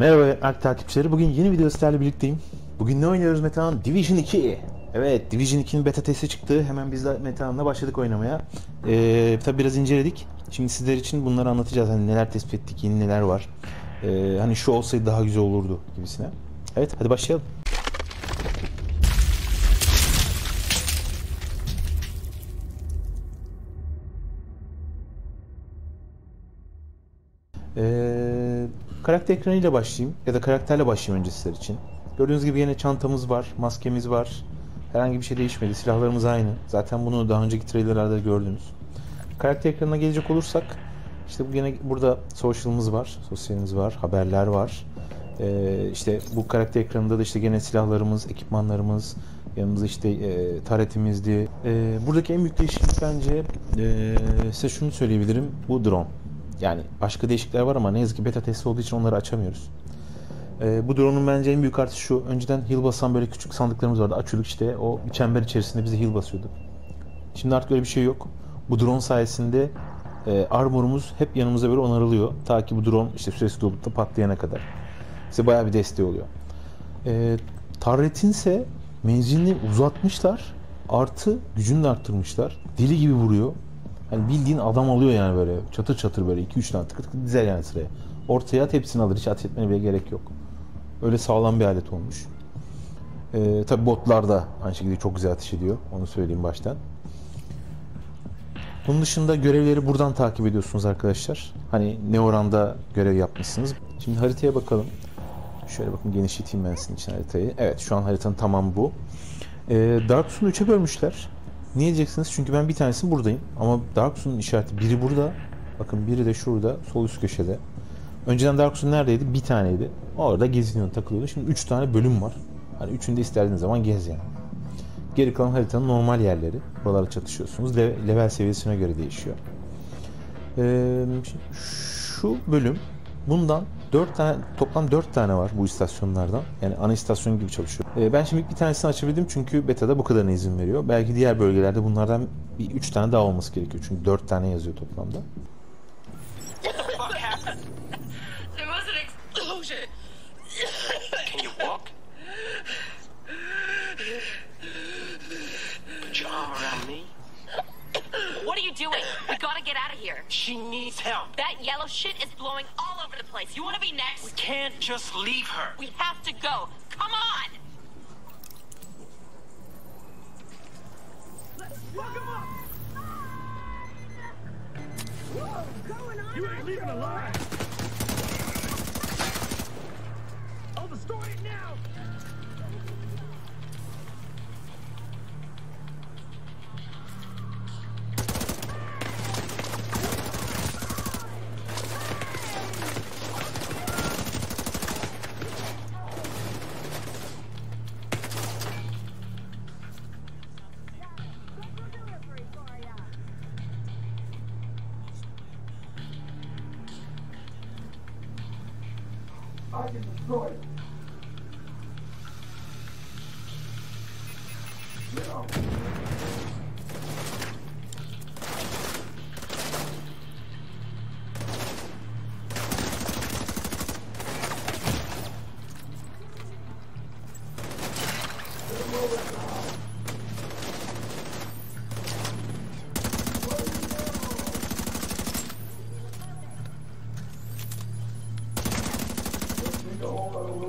Merhaba Ark takipçileri. Bugün yeni video sizlerle birlikteyim. Bugün ne oynuyoruz Metehan? Division 2. Evet Division 2'nin beta testi çıktı. Hemen biz de Metehan'la başladık oynamaya. Ee, tabi biraz inceledik. Şimdi sizler için bunları anlatacağız. Hani neler tespit ettik, yeni neler var. Ee, hani şu olsaydı daha güzel olurdu gibisine. Evet hadi başlayalım. Ee, karakter ekranıyla başlayayım ya da karakterle başlayayım önce sizler için. Gördüğünüz gibi yine çantamız var, maskemiz var. Herhangi bir şey değişmedi. Silahlarımız aynı. Zaten bunu daha önceki trailerlarda gördünüz. Karakter ekranına gelecek olursak işte bu yine burada social'ımız var, sosyalimiz var, haberler var. Ee, işte bu karakter ekranında da işte gene silahlarımız, ekipmanlarımız, yanımızda işte e, taretimizdi. Ee, buradaki en büyük değişiklik bence e, size şunu söyleyebilirim. Bu drone. Yani başka değişiklikler var ama ne yazık ki beta testi olduğu için onları açamıyoruz. Ee, bu drone'un bence en büyük artısı şu. Önceden heal basan böyle küçük sandıklarımız vardı. Açıyorduk işte o çember içerisinde bize heal basıyordu. Şimdi artık öyle bir şey yok. Bu drone sayesinde e, armorumuz hep yanımıza böyle onarılıyor. Ta ki bu drone işte süresi dolup da patlayana kadar. Size bayağı bir desteği oluyor. E, Turret'in ise menzilini uzatmışlar. Artı gücünü de arttırmışlar. Deli gibi vuruyor. Hani bildiğin adam alıyor yani böyle çatır çatır böyle 2-3 tane tıkır tıkır dizer yani sıraya. Ortaya at hepsini alır hiç ateş etmene bile gerek yok. Öyle sağlam bir alet olmuş. Ee, Tabi botlar da aynı şekilde çok güzel ateş ediyor. Onu söyleyeyim baştan. Bunun dışında görevleri buradan takip ediyorsunuz arkadaşlar. Hani ne oranda görev yapmışsınız. Şimdi haritaya bakalım. Şöyle bakın genişleteyim ben sizin için haritayı. Evet şu an haritanın tamamı bu. Ee, Dark Souls 3'e bölmüşler. Niye diyeceksiniz? Çünkü ben bir tanesi buradayım. Ama Dark Souls'un işareti biri burada. Bakın biri de şurada sol üst köşede. Önceden Dark Souls neredeydi? Bir taneydi. Orada geziniyordu, takılıyordu. Şimdi üç tane bölüm var. Hani üçünü de istediğiniz zaman gez yani. Geri kalan haritanın normal yerleri. Buralara çatışıyorsunuz. Le- level seviyesine göre değişiyor. Ee, şu bölüm bundan 4 tane toplam 4 tane var bu istasyonlardan. Yani ana istasyon gibi çalışıyor. Ee, ben şimdi bir tanesini açabildim çünkü beta'da bu kadarına izin veriyor. Belki diğer bölgelerde bunlardan bir 3 tane daha olması gerekiyor. Çünkü 4 tane yazıyor toplamda. Get out of here. She needs help. That yellow shit is blowing all over the place. You wanna be next? We can't just leave her. We have to go. Come on! You ain't leaving alive! Oh, I'll destroy it now! I can destroy it. No. Need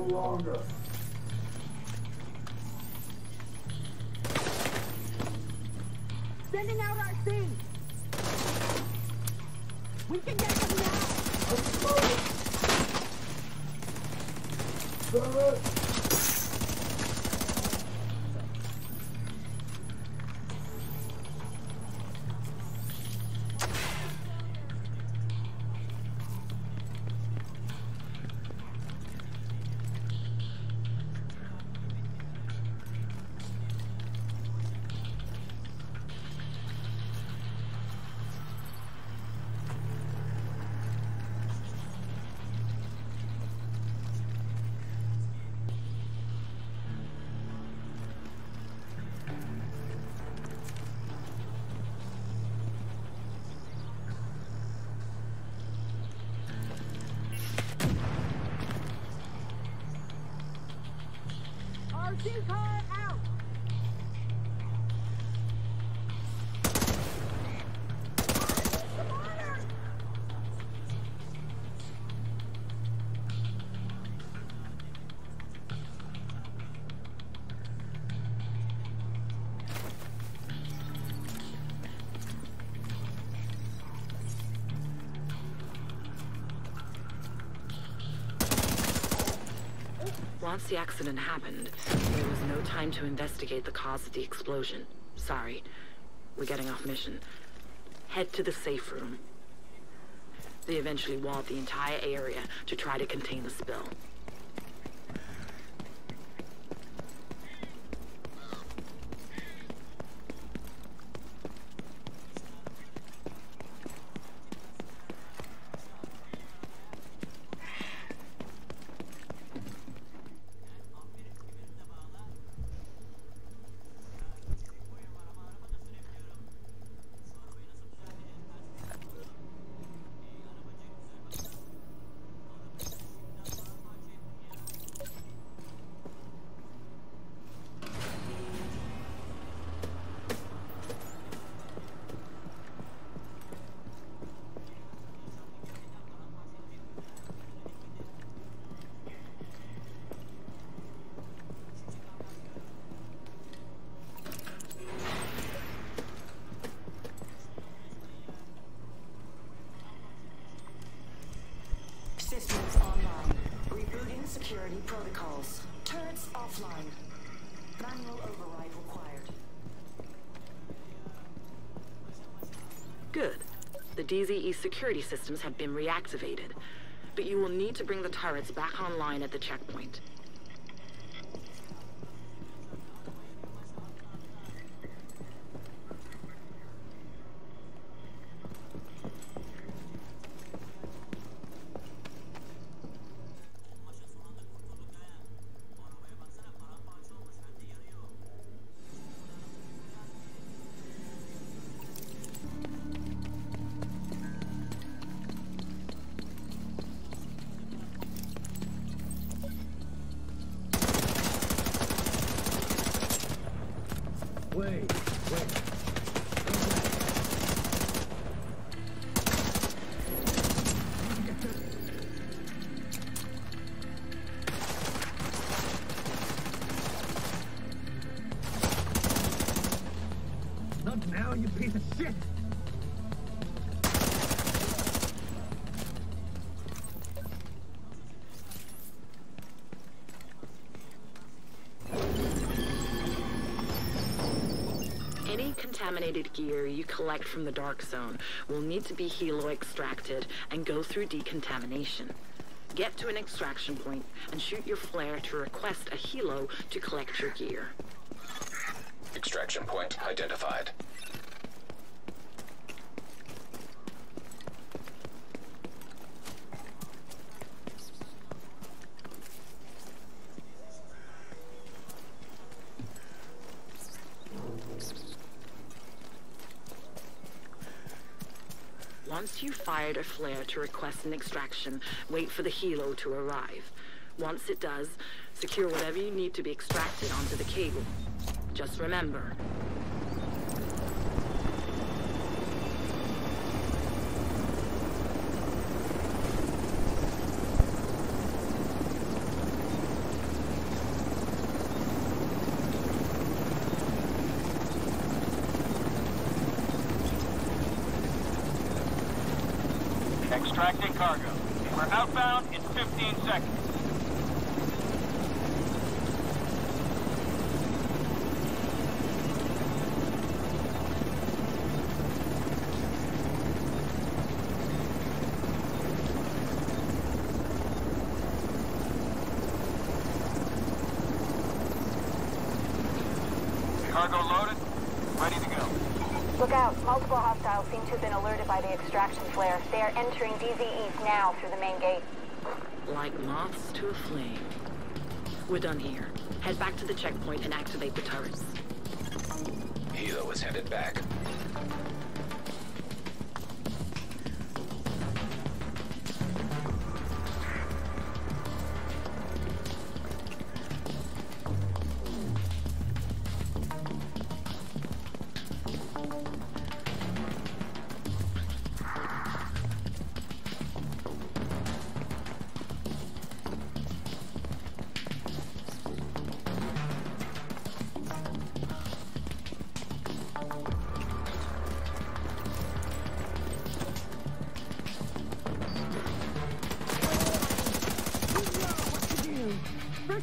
longer. Sending out our thing. We can get them now. Machine 精彩 Once the accident happened, there was no time to investigate the cause of the explosion. Sorry. We're getting off mission. Head to the safe room. They eventually walled the entire area to try to contain the spill. Systems online. Rebooting security protocols. Turrets offline. Manual override required. Good. The DZE security systems have been reactivated. But you will need to bring the turrets back online at the checkpoint. Wait, wait. Contaminated gear you collect from the Dark Zone will need to be helo extracted and go through decontamination. Get to an extraction point and shoot your flare to request a helo to collect your gear. Extraction point identified. Once you've fired a flare to request an extraction, wait for the helo to arrive. Once it does, secure whatever you need to be extracted onto the cable. Just remember, Extracting cargo. We're outbound in 15 seconds. Cargo loaded, ready to go. Look out. Multiple hostiles seem to have been alerted by the extraction flare. They are entering DZ East now through the main gate. like moths to a flame. We're done here. Head back to the checkpoint and activate the turrets. Helo is headed back.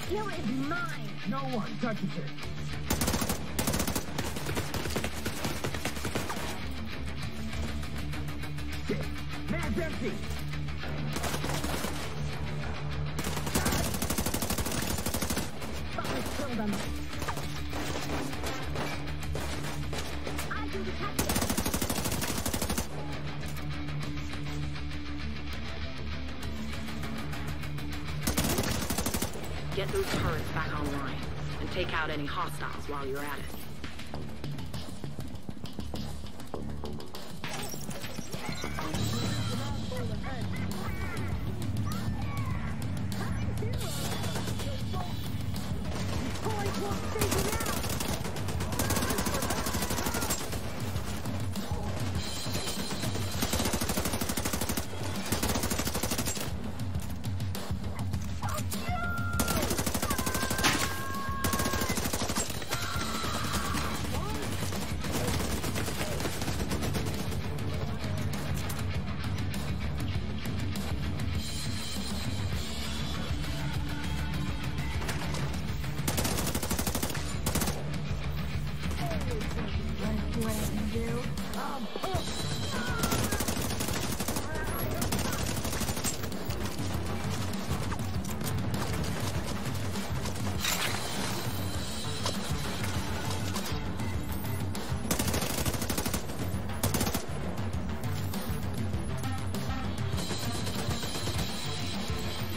Kill is mine. No one touches it. Shit. Man's empty. But let's kill Get those turrets back online and take out any hostiles while you're at it.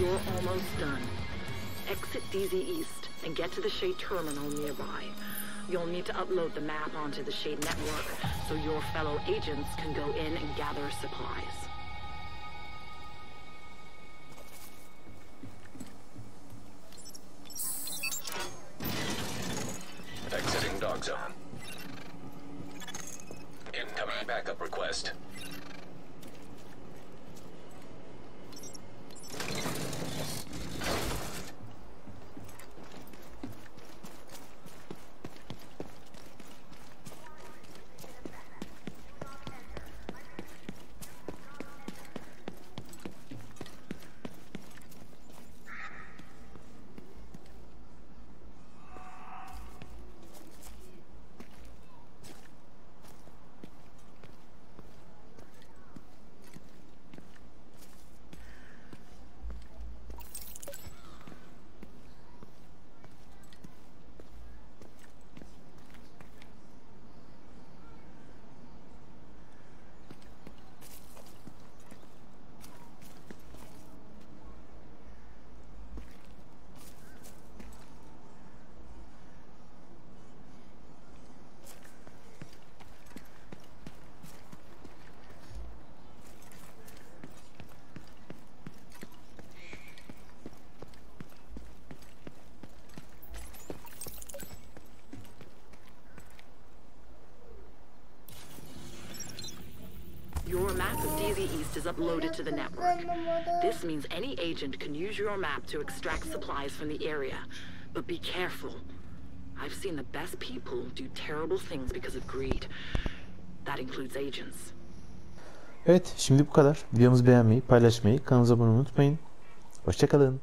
You're almost done. Exit DZ East and get to the Shade terminal nearby. You'll need to upload the map onto the Shade network so your fellow agents can go in and gather supplies. Your map of DZ East is uploaded to the network. This means any agent can use your map to extract supplies from the area. But be careful. I've seen the best people do terrible things because of greed. That includes agents. Evet şimdi bu kadar. Videomuzu beğenmeyi, paylaşmayı, kanalımıza abone olmayı unutmayın. Hoşçakalın.